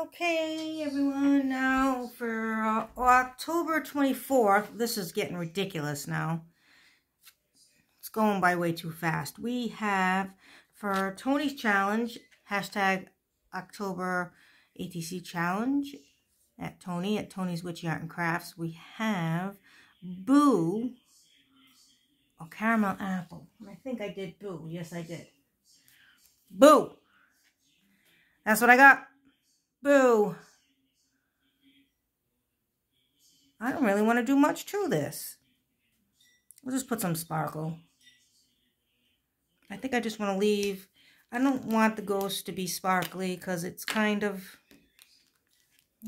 Okay, everyone, now for uh, October 24th, this is getting ridiculous now. It's going by way too fast. We have, for Toni's challenge, hashtag October ATC challenge at Toni, at Toni's Witchy Art and Crafts, we have Boo, or caramel apple. I think I did Boo. Yes, I did. Boo! That's what I got. Boo. I don't really want to do much to this. We'll just put some sparkle. I think I just want to leave. I don't want the ghost to be sparkly because it's kind of,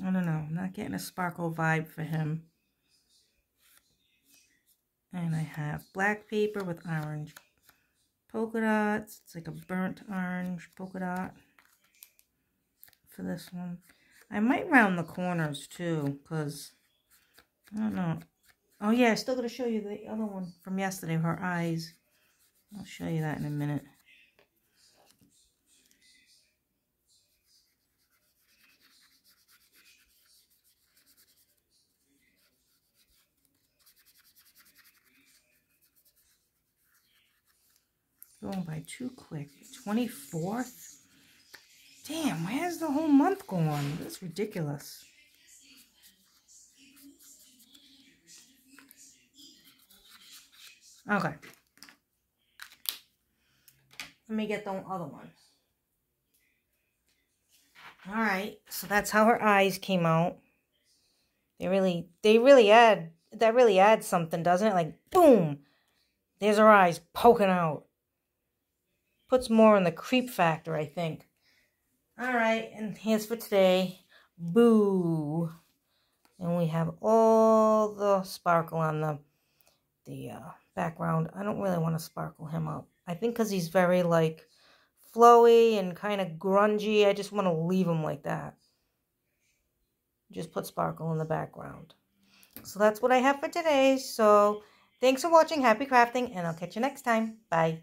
I don't know, I'm not getting a sparkle vibe for him. And I have black paper with orange polka dots. It's like a burnt orange polka dot for this one. I might round the corners too, because I don't know. Oh yeah, I still got to show you the other one from yesterday, her eyes. I'll show you that in a minute. Going by too quick. 24th? Damn, where's the whole month going? That's ridiculous. Okay. Let me get the other one. Alright, so that's how her eyes came out. They really, they really add, that really adds something, doesn't it? Like, boom! There's her eyes poking out. Puts more in the creep factor, I think. All right, and here's for today. Boo. And we have all the sparkle on the, the uh, background. I don't really want to sparkle him up. I think because he's very, like, flowy and kind of grungy. I just want to leave him like that. Just put sparkle in the background. So that's what I have for today. So thanks for watching. Happy crafting, and I'll catch you next time. Bye.